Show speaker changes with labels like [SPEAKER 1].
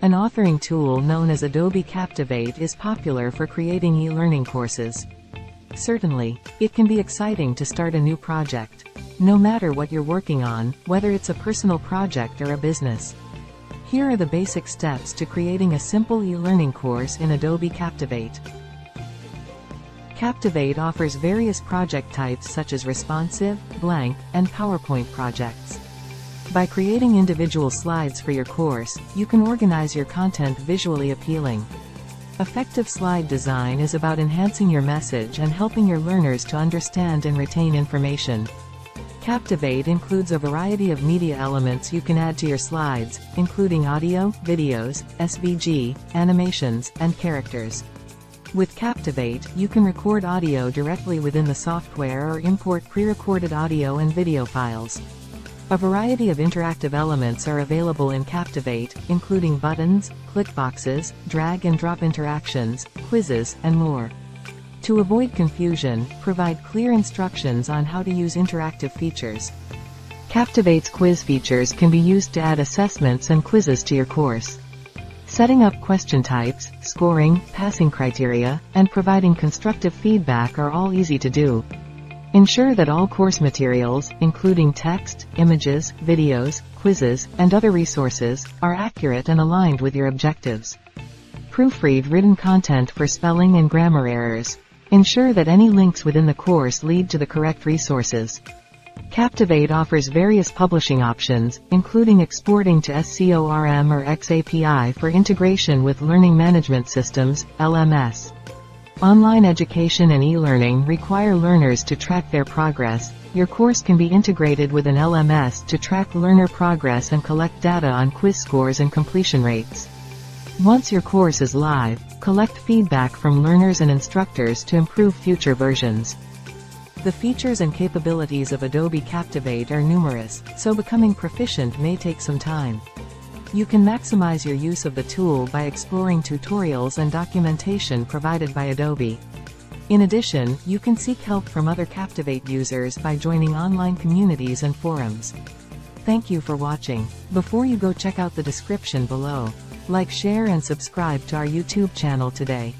[SPEAKER 1] An authoring tool known as Adobe Captivate is popular for creating e-learning courses. Certainly, it can be exciting to start a new project. No matter what you're working on, whether it's a personal project or a business. Here are the basic steps to creating a simple e-learning course in Adobe Captivate. Captivate offers various project types such as responsive, blank, and PowerPoint projects. By creating individual slides for your course, you can organize your content visually appealing. Effective slide design is about enhancing your message and helping your learners to understand and retain information. Captivate includes a variety of media elements you can add to your slides, including audio, videos, SVG, animations, and characters. With Captivate, you can record audio directly within the software or import pre-recorded audio and video files. A variety of interactive elements are available in Captivate, including buttons, click boxes, drag and drop interactions, quizzes, and more. To avoid confusion, provide clear instructions on how to use interactive features. Captivate's quiz features can be used to add assessments and quizzes to your course. Setting up question types, scoring, passing criteria, and providing constructive feedback are all easy to do. Ensure that all course materials, including text, images, videos, quizzes, and other resources, are accurate and aligned with your objectives. Proofread written content for spelling and grammar errors. Ensure that any links within the course lead to the correct resources. Captivate offers various publishing options, including exporting to SCORM or XAPI for integration with Learning Management Systems, LMS. Online education and e-learning require learners to track their progress. Your course can be integrated with an LMS to track learner progress and collect data on quiz scores and completion rates. Once your course is live, collect feedback from learners and instructors to improve future versions. The features and capabilities of Adobe Captivate are numerous, so becoming proficient may take some time. You can maximize your use of the tool by exploring tutorials and documentation provided by Adobe. In addition, you can seek help from other Captivate users by joining online communities and forums. Thank you for watching. Before you go check out the description below. Like share and subscribe to our YouTube channel today.